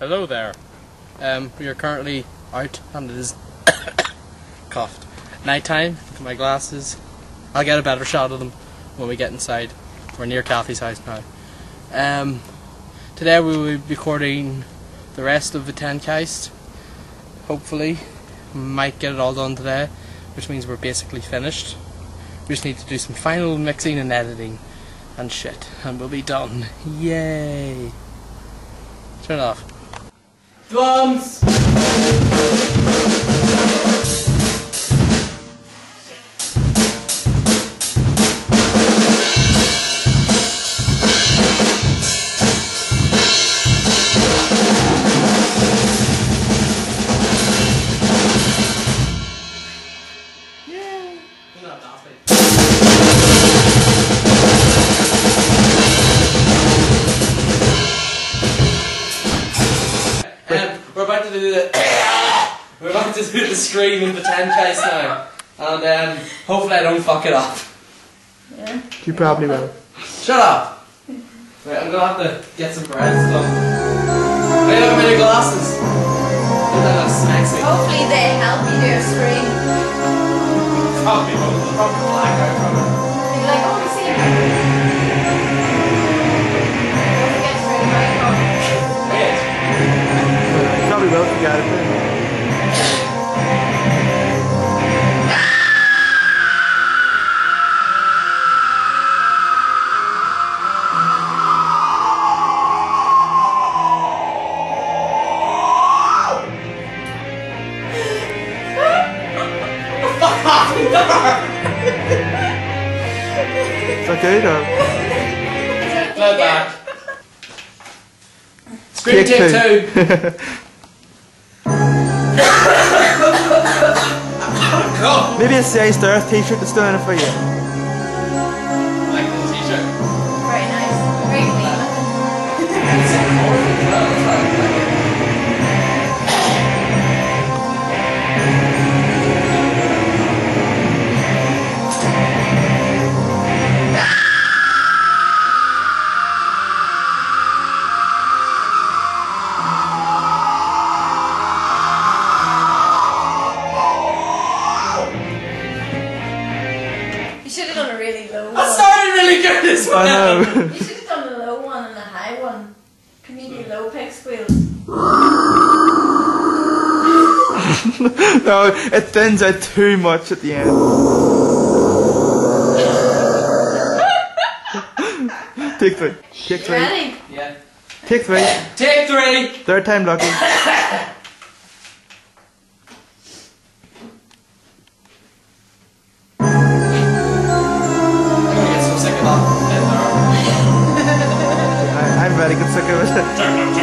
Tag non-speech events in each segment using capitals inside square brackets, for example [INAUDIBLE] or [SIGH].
Hello there. Um, we are currently out and it is [COUGHS] coughed. Nighttime. My glasses. I'll get a better shot of them when we get inside. We're near Cathy's house now. Um, today we will be recording the rest of Vatenkeist. Hopefully, might get it all done today, which means we're basically finished. We just need to do some final mixing and editing and shit, and we'll be done. Yay! Turn it off. Drums! About to the scream in Vatenkeist now, and um, hopefully I don't fuck it up. You probably will. Shut up. Wait, I'm gonna have to get some bread stuff. Wait, look at my glasses. Look at sexy. Hopefully they help you do a scream. Probably, probably black out from it. It's okay back. Scream take two. [LAUGHS] Maybe a Say Stars t-shirt that's doing it for you. You should have done a really low one. I one. started really good as I know. You [LAUGHS] should have done the low one and the high one. Can you do low pick squeals? [LAUGHS] no, it thins out too much at the end. [LAUGHS] Take three. Take You three. ready? Yeah. Take three. Take three. Third time lucky. I, I'm very good sick of it.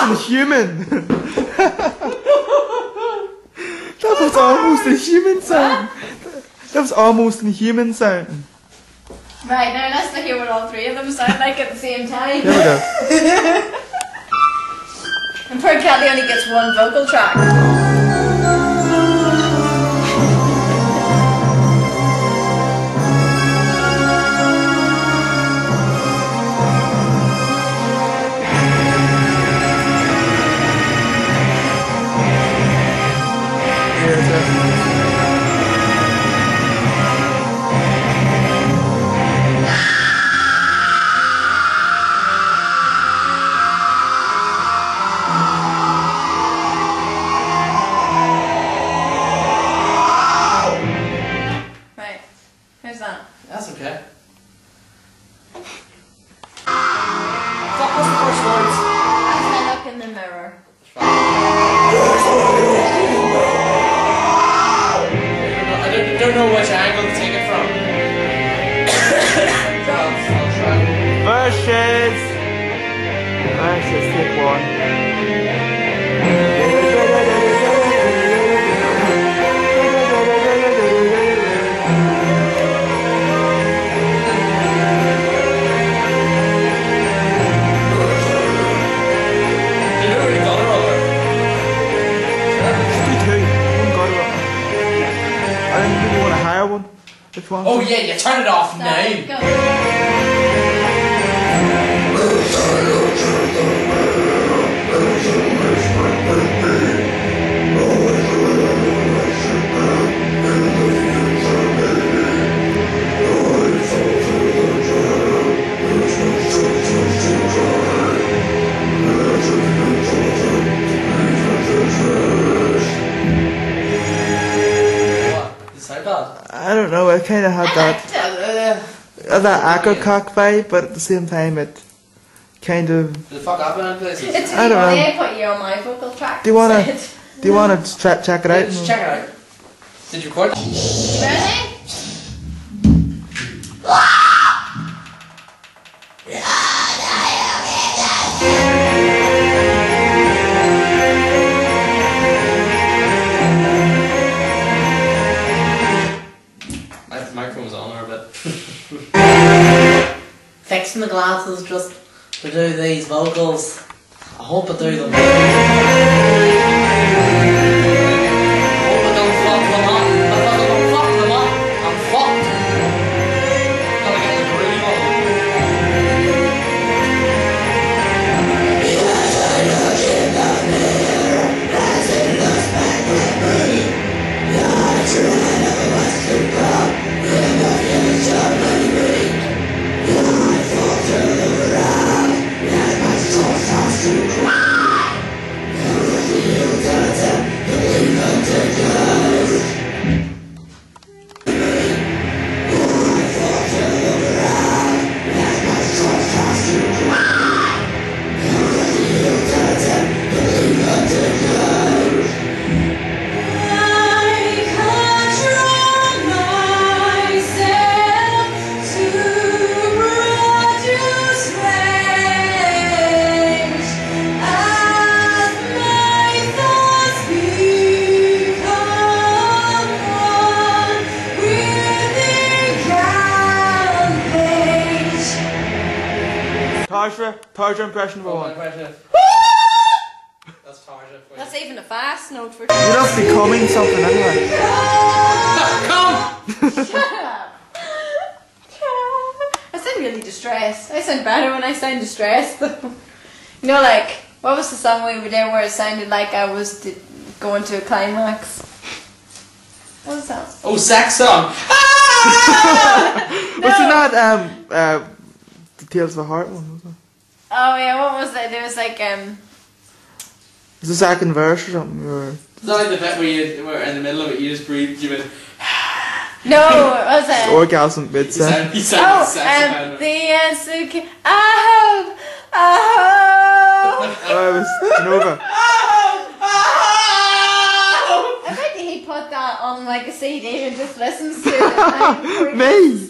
That was almost inhuman. that was almost a human sound. That was almost a human sound. Right, now let's hear what all three of them sound like at the same time. There we go. [LAUGHS] And poor Kelly only gets one vocal track. Which angle to take it from. I'll, I'll try. Versus. Versus take one. Yeah, you turn it off Sorry, now. go. What? Is that bad? I don't know. I kind of had that that Echo Cock vibe, but at the same time, it kind of. The fuck happen in places? It's I don't funny, know. I put you on my vocal track. Do you wanna- instead. Do you want to tra- check it out? Just check it out. Did you record? Ready? Fixing the glasses just to do these vocals. I hope I do them. Tarja, Tarja impression for one. question. That's Tarja for you. That's even a fast note for You're not becoming something anyway. [LAUGHS] Come. Shut up. [LAUGHS] I sound really distressed. I sound better when I sound distressed. You know, like, what was the song we did where it sounded like I was d- going to a climax? What was that? Oh, sex song. Was it not um uh the Tales of a Heart one? Was it? Oh yeah, what was it? There was like, um, It's the second verse or something. Or It's not like the bit where you were in the middle of it, you just breathed, you went, no, what was it? orgasm mid you set. sound, you sound Oh, saxophone. um, the answer ca- I hope, I hope. [LAUGHS] Oh, it was Nova. I bet he put that on like a CD and just listens to it [LAUGHS] at night before he Me?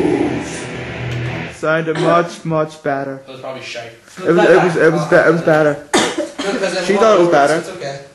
Sounded much much better. That was probably shite. It was it was it was be- it was better. She thought it was better. It's okay.